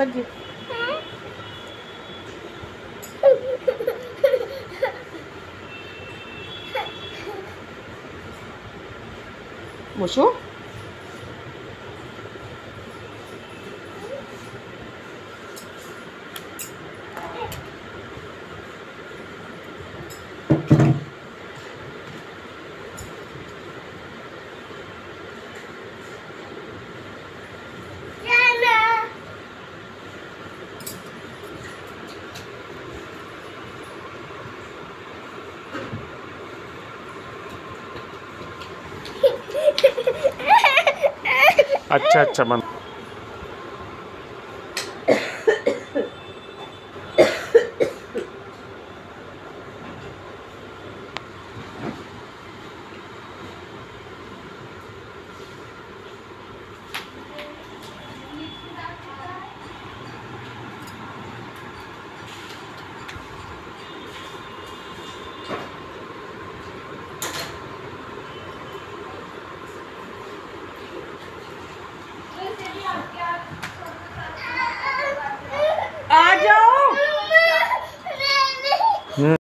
थक गई मोशो अच्छा अच्छा मन आ जाओ। हम्म।